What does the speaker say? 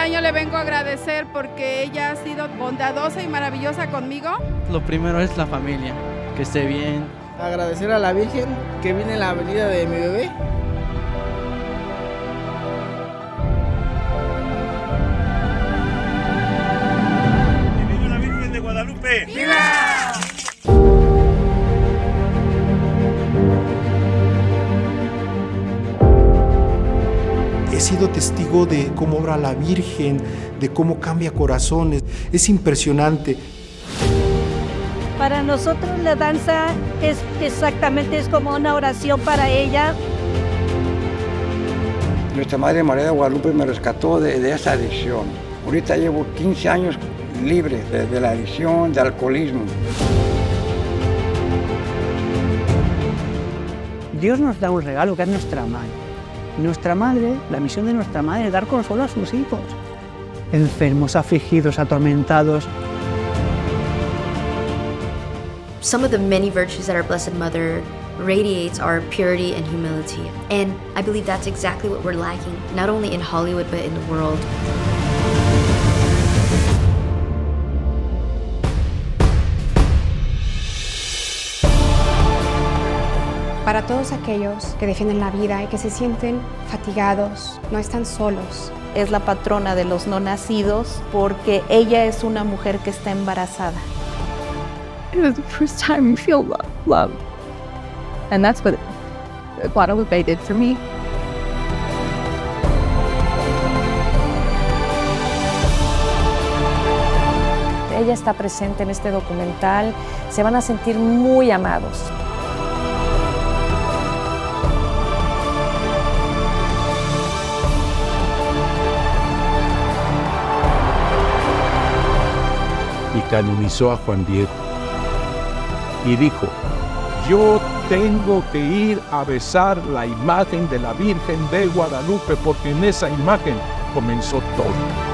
cada año le vengo a agradecer porque ella ha sido bondadosa y maravillosa conmigo. Lo primero es la familia, que esté bien. Agradecer a la Virgen que viene en la venida de mi bebé. ¡Viva la Virgen de Guadalupe! He sido testigo de cómo obra la Virgen, de cómo cambia corazones. Es impresionante. Para nosotros la danza es exactamente es como una oración para ella. Nuestra Madre María de Guadalupe me rescató de, de esa adicción. Ahorita llevo 15 años libre de, de la adicción, de alcoholismo. Dios nos da un regalo que es nuestra madre. Nuestra madre, la misión de nuestra madre es dar consuelo a sus hijos. Enfermos, afligidos, atormentados. Some of the many virtues that our Blessed Mother radiates are purity and humility. And I believe that's exactly what we're lacking, not only in Hollywood, but in the world. Para todos aquellos que defienden la vida y que se sienten fatigados, no están solos. Es la patrona de los no nacidos porque ella es una mujer que está embarazada. It was the first time I feel love, love. And that's what Guadalupe did for me. Ella está presente en este documental, se van a sentir muy amados. Canonizó a Juan Diego. Y dijo, yo tengo que ir a besar la imagen de la Virgen de Guadalupe porque en esa imagen comenzó todo.